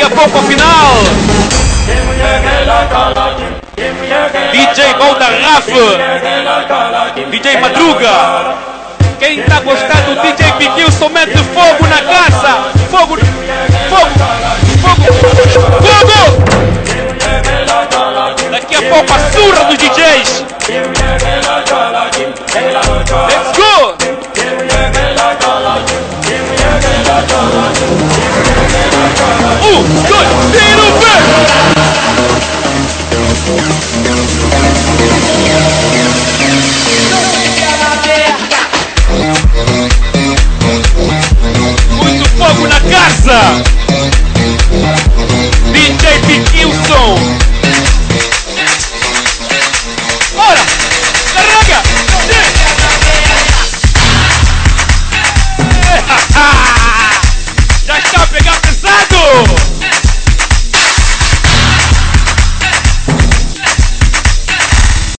Daqui a pouco a final. DJ Valdarrafo. DJ Madruga. Quem tá gostando, DJ Piquilson mete fogo na casa. Fogo, fogo, fogo, fogo. Daqui a pouco a surra dos DJs. Let's go. Muito fogo na casa!